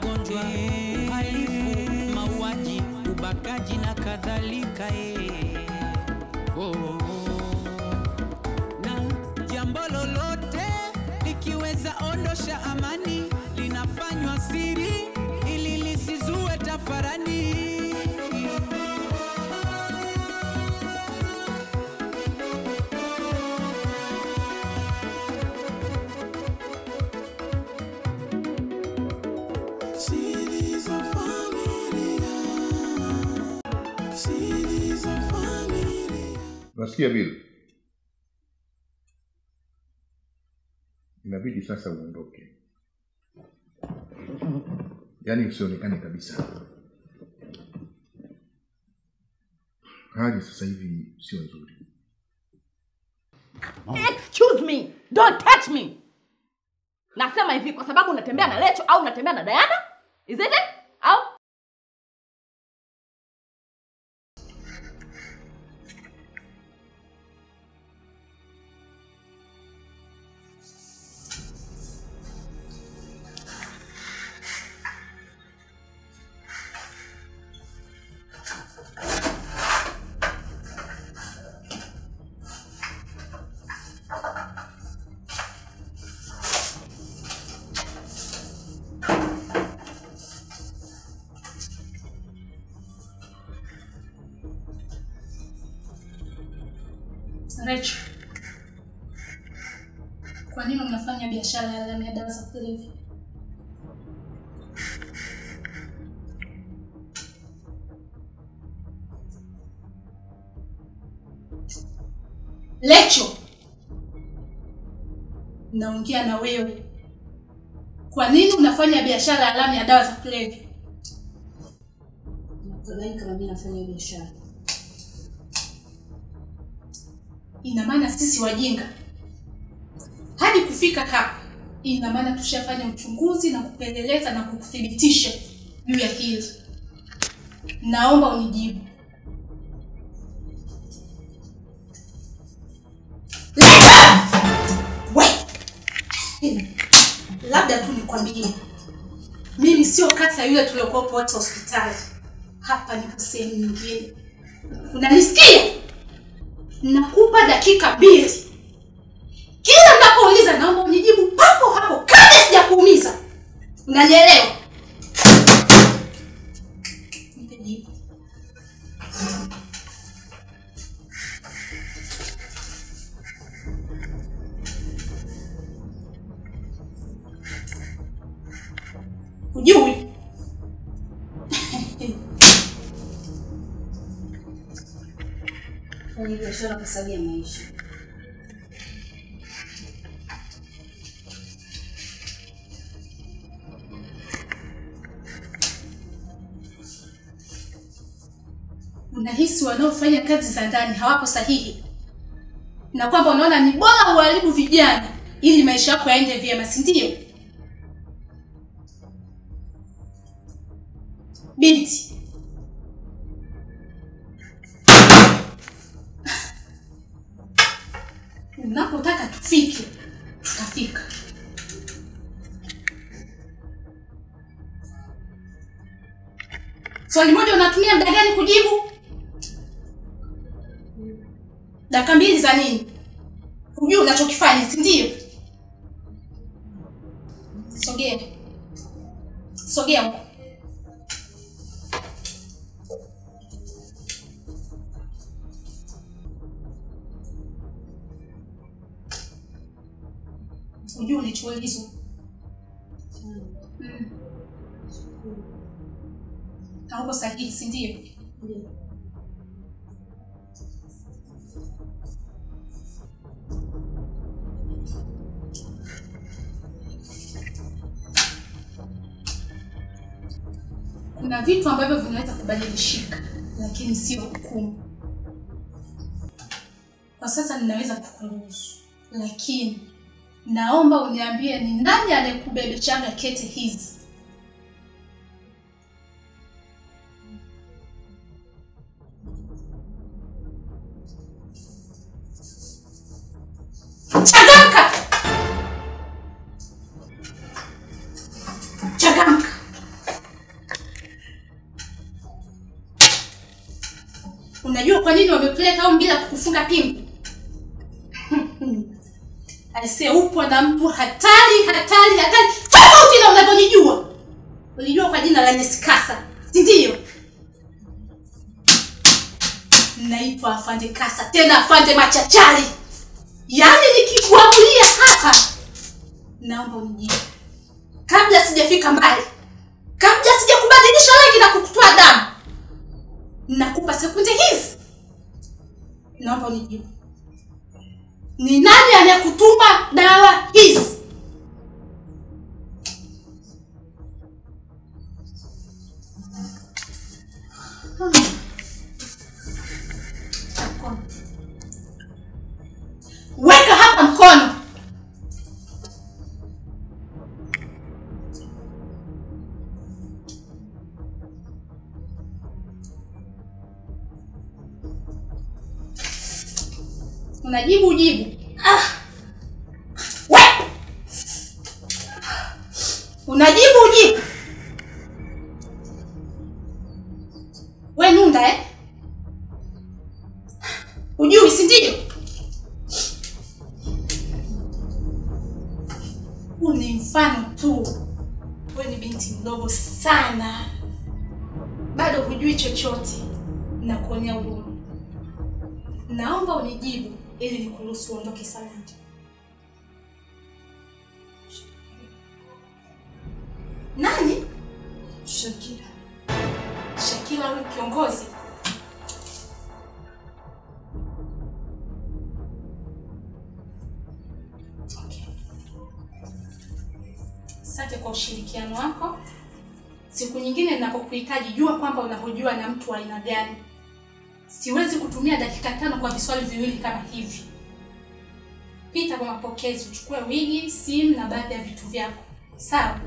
magonjwa, uhalifu, mauaji, ubakaji na kadhalika. Unasikia vile, Inabidi sasa uondoke, yaani usionekane kabisa. Hali sasa hivi sio nzuri. Excuse me, don't touch me. Nasema hivi kwa sababu unatembea na Lecho au unatembea na Diana? Is it it? Rachel, kwa nini unafanya biashara ya alama ya dawa za kulevya? Lecho, naongea na wewe. Kwa nini unafanya biashara ya haramu ya dawa za kulevya? Nadhani nafanya biashara. Ina maana sisi wajinga hadi kufika hapa, ina maana tushafanya uchunguzi na kupeleleza na kukuthibitisha juu ya hili. Naomba unijibu. Labda tu nikwambie, mimi sio kata yule tuliokuwepo wote hospitali. Hapa ni sehemu nyingine, unanisikia? Nakupa dakika mbili. Kila ninapouliza naomba unijibu papo hapo kabla sijakuumiza. Unanielewa? Biashara kwa sababu ya maisha. Unahisi wanaofanya kazi za ndani hawapo sahihi, na kwamba unaona ni bora uharibu vijana ili maisha yako yaende vyema, si ndio? Binti, unapotaka tufike, tutafika. Swali moja unatumia muda gani kujibu? Dakika mbili za nini? Hujui unachokifanya, si ndio? Sogea, sogea huko. Hujui hizo Mm. Hauko sahihi, si ndio? Kuna vitu ambavyo vinaweza kubadilishika, lakini sio hukumu. Kwa sasa ninaweza kukuruhusu, lakini naomba uniambie ni nani anayekubebeshanga kete hizi? Unajua kwa nini wamepeleka au bila kukufunga pingu aise upo na mtu hatari hatari hatari. Tofauti na unavyonijua. Ulijua kwa jina la nyesikasa si ndio? Naitwa afande kasa tena afande machachari. Yaani nikikuamulia hapa naomba unijibu. Kabla sijafika mbali kabla sijakubadilisha rangi na kukutoa damu nakupa sekunde hizi. Naomba unijibu ni nani anayekutuma dawa hizi? Weka hapa mkono. Unajibu ujibu unajibu ujibu. We nunda eh? ujui si ndio? Huu ni mfano tu. We ni binti mdogo sana. Bado hujui chochote na kuonea huruma. Naomba unijibu ili nikuruhusu uondoke salama nani? Shakira. Shakira huyu kiongozi. Okay. asante kwa ushirikiano wako. Siku nyingine ninapokuhitaji jua kwamba unahojiwa na mtu wa aina gani. Siwezi kutumia dakika tano kwa viswali viwili kama hivi. Pita kwa mapokezi uchukue wigi simu na baadhi ya vitu vyako. Sawa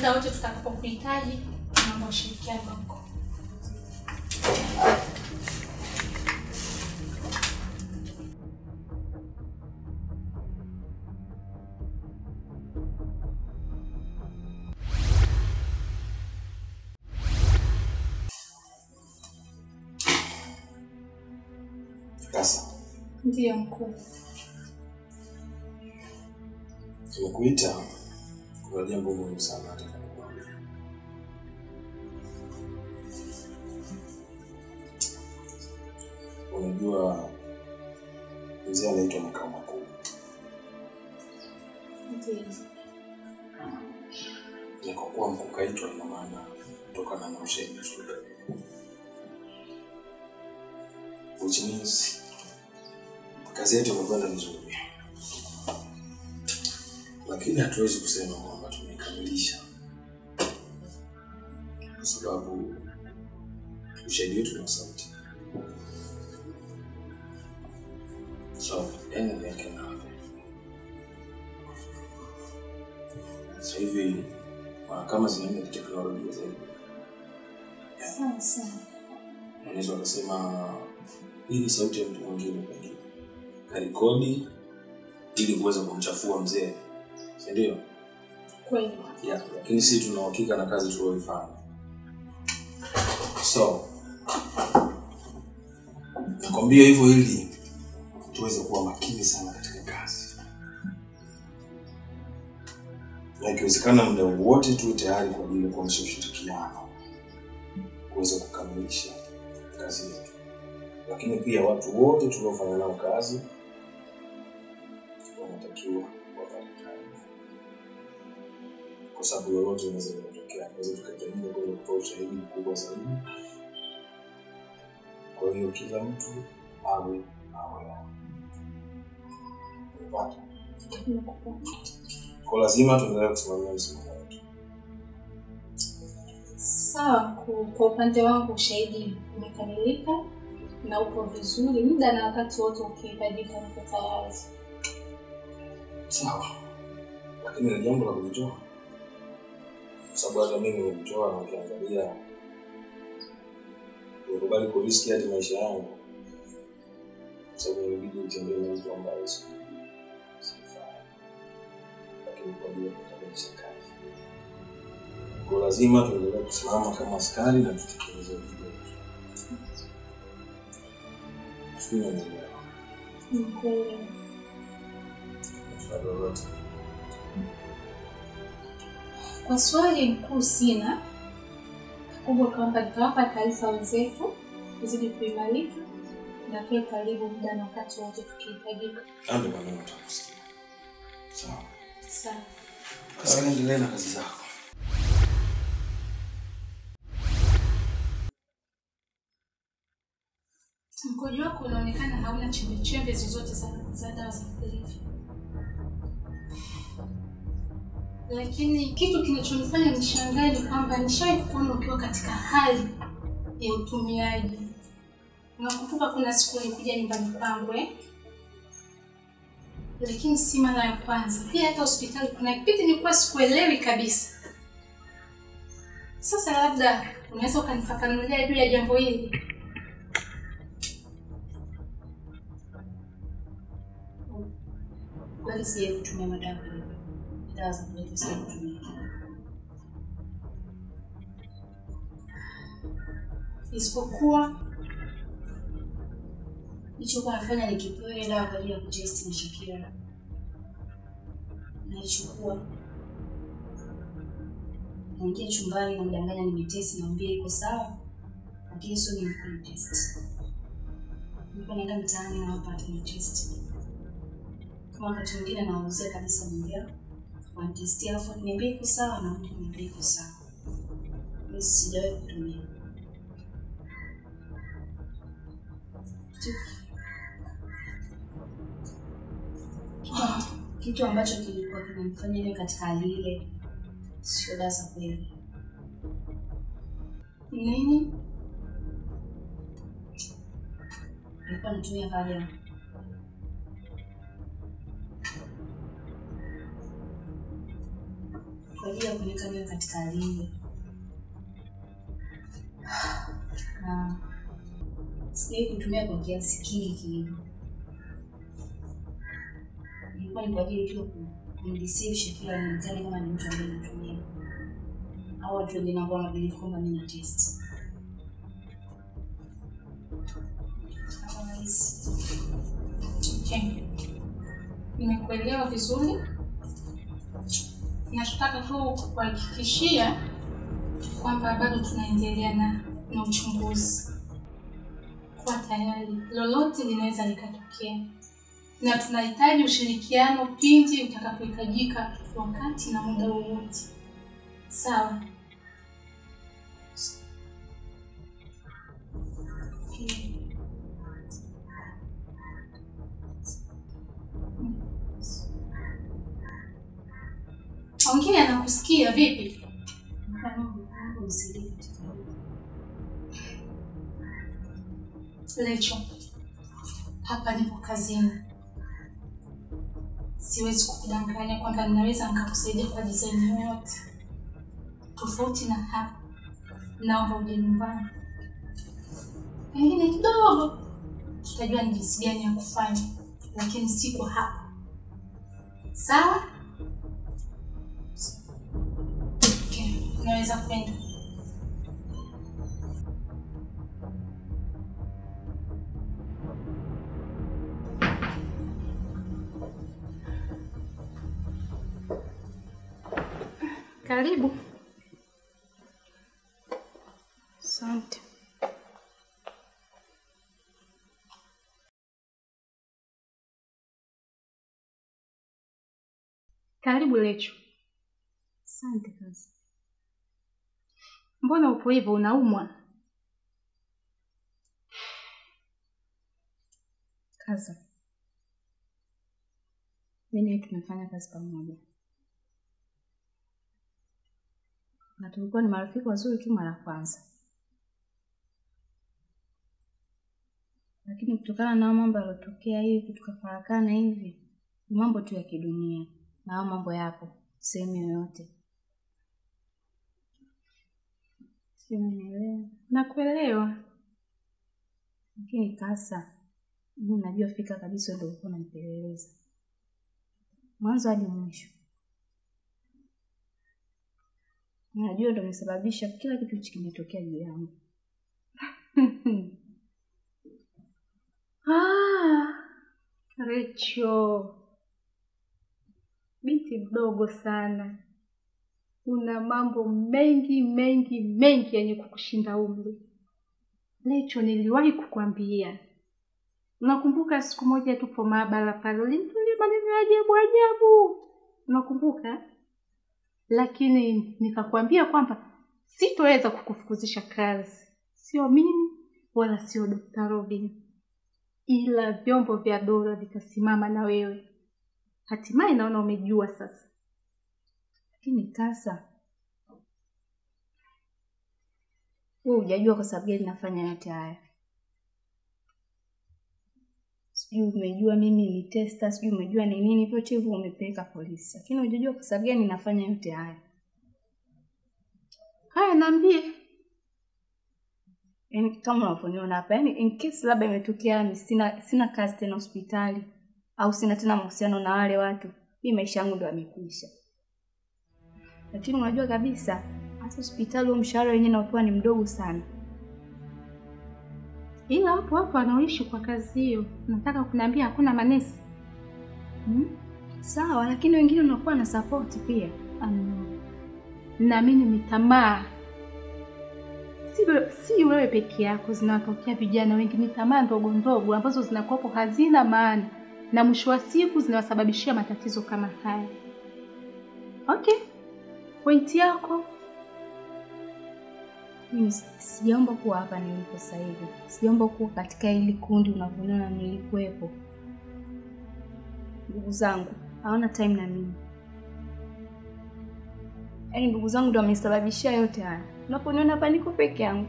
muda wote tutakapokuhitaji naomba ushirikiano wako ndiyo mkuu. Tumekuita kuna jambo muhimu sana nataka kukuambia. Unajua mzee anaitwa makao makuu, na kwa kuwa mkuu kaitwa, ina maana kutokana na ushahidi shule, which means kazi yetu imekwenda vizuri, lakini hatuwezi kusema kwamba sababu ushahidi wetu na sauti. So, anything can happen. Sasa hivi mahakama zinaenda kiteknolojia zaidi. sawa sawa Unaweza ukasema hii ni sauti ya mtu mwingine pengine karekodi ili kuweza kumchafua mzee, si ndio? kweli Yeah, lakini sisi tuna uhakika na kazi tulioifanya. So nakwambia hivyo ili tuweze kuwa makini sana katika kazi, na ikiwezekana muda wote tuwe tayari kwa ajili ya kuonyesha ushirikiano kuweza kukamilisha kazi yetu, lakini pia watu wote tuliofanya nao kazi wanatakiwa wapate taarifa kwa sababu lolote linaweza likatokea, naweza tukahitajika kwenda kutoa ushahidi mkubwa zaidi. Kwa hiyo kila mtu awe awe umepata, kwa lazima tuendelee kusimamia msimamo wetu. sawa kwa upande wangu ushahidi umekamilika na upo vizuri. Muda na wakati wote ukihitajika niko tayari. Sawa, lakini ni jambo la kujitoa, sababu hata mimi nilimtoa na ukiangalia nimekubali kuriski hadi maisha yangu, kwa sababu inabidi nitembee na mtu ambaye si- simfahamu, lakini kwa ajili ya kukamilisha kazi, kwa lazima tuendelee kusimama kama askari na tutekeleze wajibu wetu. Sijui unanielewa? kweli. Sababu lolote? Kwa swali mkuu sina kubwa, kwamba nitawapa taarifa wenzetu kuzidi kuimarika na pia karibu muda na wakati wote tukihitajika. Ambe maneno tutakusikia. Sawa. Sawa. Sasa endelee na kazi zako. Mkojo wako unaonekana hauna chembechembe zozote za za dawa za kulevya, lakini kitu kinachonifanya nishangae ni kwamba nishawahi kuona ukiwa katika hali ya utumiaji. Nakumbuka kuna siku ulikuja nyumbani kwangu eh? Lakini si mara ya kwanza. Pia hata hospitali kuna kipindi nilikuwa sikuelewi kabisa. Sasa labda unaweza ukanifafanulia juu ya jambo hili? Kweli sijawahi kutumia madawa ya kulevya. Dawa za to me. Isipokuwa Nilichokuwa nafanya nikipewa ile dawa kwa ajili ya kutesti na Shakira. Naichukua. Naingia chumbani namdanganya nimetesti naambia iko sawa. Lakini sio ni nilikuwa test. Nilikuwa naenda mtaani na hapa tunatest. Kama wakati mwingine nawauzia kabisa mwambia wanitestia alafu niambie iko sawa na mtu niambie iko sawa. Mimi sijawahi kutumia. kitu ambacho kilikuwa kinamfanya niwe katika hali ile sio dasa kulevya. nini? Nilikuwa natumia Valium. Kwa ajili ya kuniweka niwe katika hali hiyo na sijawahi kutumia kwa kiasi kingi kile. Ilikuwa ni kwa ajili tu kumdeceive Shakira nionekane kama ni mtu ambaye natumia, au watu wengine ambao wanabelieve kwamba mimi na test. Nimekuelewa vizuri. Nachotaka tu kuhakikishia kwamba bado tunaendelea na, na uchunguzi. kwa tayari, lolote linaweza likatokea, na tunahitaji ushirikiano pindi utakapohitajika, wakati na muda wowote. Sawa? Ongea, anakusikia vipi? Lecho, hapa nipo kazini, siwezi kukudanganya kwamba ninaweza nikakusaidia kwa design yoyote tofauti na hapa. Naomba uje nyumbani, pengine kidogo tutajua ni jinsi gani ya kufanya, lakini siko hapa. Sawa? Okay, unaweza kwenda. Karibu. Asante. Karibu Lecho. Asante kazi. Mbona upo hivyo unaumwa? Kaza. Mimi tunafanya kazi pamoja. Na tulikuwa ni marafiki wazuri tu mara kwanza. Lakini kutokana na mambo yalotokea hivi tukafarakana hivi, Ni mambo tu ya kidunia, na mambo yapo sehemu yoyote. Unanielewa? Nakuelewa. Lakini kasa, mimi najua fika kabisa ndio ulikuwa unanipeleleza mwanzo hadi mwisho. Najua ndio umesababisha kila kitu hichi kimetokea juu yangu. Ah, Recho, binti mdogo sana, una mambo mengi mengi mengi yenye kukushinda umri. Licho niliwahi kukwambia, unakumbuka siku moja tupo maabara pale, ulimtulia maneno ya ajabu ajabu, unakumbuka? Lakini nikakwambia kwamba sitoweza kukufukuzisha kazi, sio mimi wala sio dokta Robin ila vyombo vya dola vitasimama na wewe. Hatimaye naona umejua sasa. Lakini kasa, wewe hujajua kwa sababu gani nafanya yote haya. Sijui umejua mimi ni testa, sijui umejua ni nini, vyote hivyo umepeleka polisi, lakini hujajua kwa sababu gani nafanya yote haya. Haya, naambie. Yaani kama unavyoniona hapa, yani in case labda imetokea ni sina sina kazi tena hospitali au sina tena mahusiano na wale watu, mimi maisha yangu ndo yamekwisha. Lakini unajua kabisa hata hospitali huo mshahara wenyewe naopewa ni mdogo sana. Ila hapo hapo wanaoishi kwa kazi hiyo, nataka kuniambia hakuna manesi hmm? Sawa, lakini wengine unakuwa na support pia. Ano, naamini ni tamaa, si, si wewe peke yako, zinawatokea vijana wengi, ni tamaa ndogo ndogo ambazo zinakuwapo hazina maana na mwisho wa siku zinawasababishia matatizo kama haya. Okay, pointi yako Mimi si- sijaomba kuwa hapa nilipo sasa hivi. Sijaomba kuwa katika hili kundi unavyoniona nilikuwepo. Ndugu zangu hawana time na mimi. Yaani ndugu zangu ndo wamesababishia yote haya. Unaponiona hapa niko peke yangu.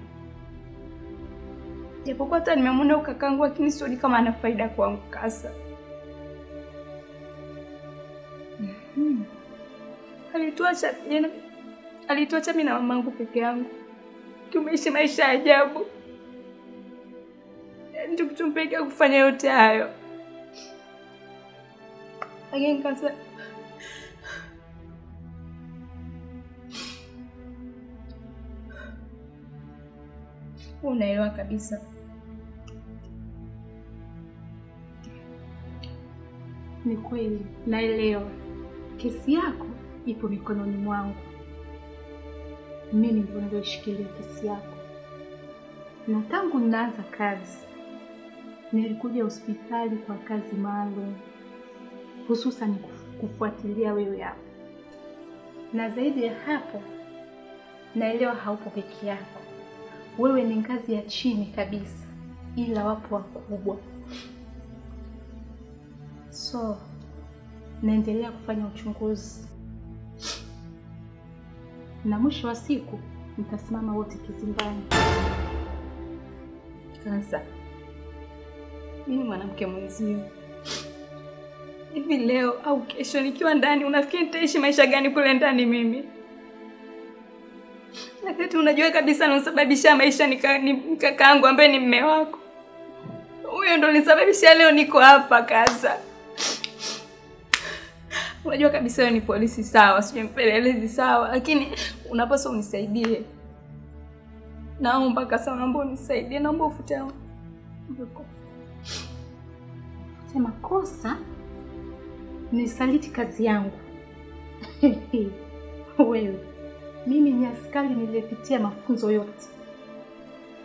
Japokuwa hata nimemwona ukakangu, kakangu lakini sioni kama ana faida kwangu kasa. Alituacha jana. Alituacha mimi na mamangu peke yangu. Tumeishi maisha ya ajabu. Ndio kutumpelekea kufanya yote hayo. Lakini kasa unaelewa kabisa. Ni kweli, naelewa. Kesi yako ipo mikononi mwangu. Mimi ndio nilioshikilia kesi yako, na tangu ninaanza kazi nilikuja hospitali kwa kazi maalum, hususan kufuatilia wewe hapo, na zaidi ya hapo, naelewa haupo peke yako. Wewe ni ngazi ya chini kabisa, ila wapo wakubwa So, naendelea kufanya uchunguzi na mwisho wa siku mtasimama wote kizimbani. Sasa mimi mwanamke mwenzio, hivi leo au kesho nikiwa ndani, unafikiri nitaishi maisha gani kule ndani mimi? Nakati unajua kabisa nasababisha maisha ni ni kakaangu ambaye ni mme wako. Huyo ndo nisababisha leo niko hapa kasa. Unajua kabisa wewe ni polisi sawa, sijui mpelelezi sawa, lakini unapaswa unisaidie. Naomba kasa, naomba unisaidie, naomba ufute. Sema kosa ni saliti kazi yangu. Wewe, mimi ni askari niliyepitia mafunzo yote,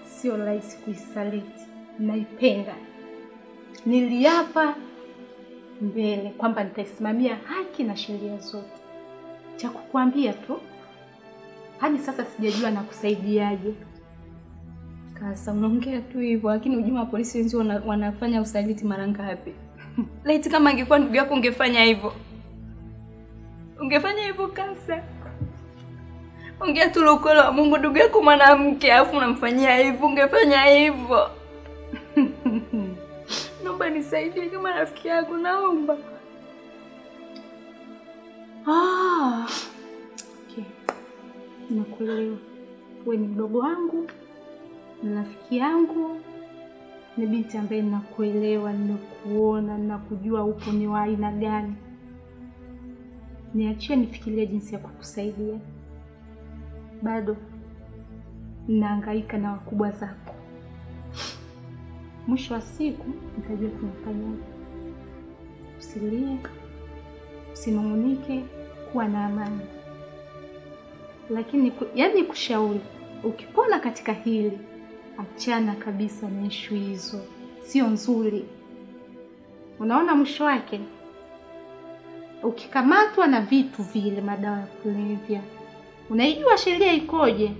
sio rahisi kuisaliti. Naipenda, niliapa mbele kwamba nitaisimamia haki na sheria zote. Cha kukuambia tu, hadi sasa sijajua na kusaidiaje. Kasa, unaongea tu hivyo, lakini ujuma wa polisi wenzio wana, wanafanya usaliti mara ngapi? Laiti kama angekuwa ndugu yako ungefanya hivyo, ungefanya hivyo Kasa. Ongea tu ukweli wa Mungu, ndugu yako mwanamke, alafu unamfanyia hivyo, ungefanya hivyo. Naomba nisaidie kama rafiki yako, naomba. Ah, okay. Nakuelewa. Wewe ni mdogo wangu, ni rafiki yangu, ni binti ambaye ninakuelewa, nimekuona, ninakujua upo ni wa aina gani. Niachie nifikirie jinsi ya kukusaidia. Bado ninahangaika na wakubwa zako. Mwisho wa siku nitajua tunafanyaje. Usilie, usinung'unike, kuwa na amani. Lakini yaani kushauri, ukipona katika hili, achana kabisa na ishu hizo, sio nzuri. Unaona mwisho wake, ukikamatwa na vitu vile, madawa ya kulevya, unaijua sheria ikoje?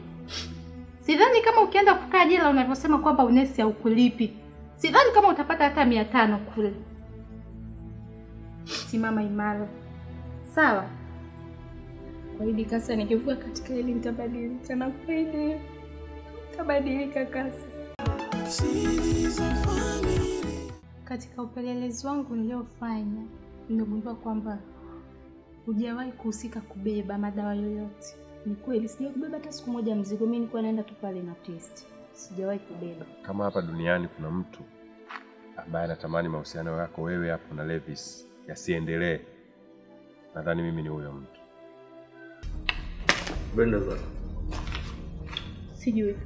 Sidhani kama ukienda kukaa jela unavyosema kwamba unesi haukulipi, sidhani kama utapata hata mia tano kule. Simama imara, sawa? Kwaidi Kasa, nikivuka katika hili nitabadilika, na kweli nitabadilika Kasa. Katika upelelezi wangu niliofanya, nimegundua kwamba hujawahi kuhusika kubeba madawa yoyote. Ni kweli sijawahi kubeba hata siku moja mzigo. Mimi nilikuwa naenda tu pale na test, sijawahi kubeba. Kama hapa duniani kuna mtu ambaye anatamani mahusiano yako wewe hapo na Levis yasiendelee, nadhani mimi ni huyo mtu. Brenda zako Sijui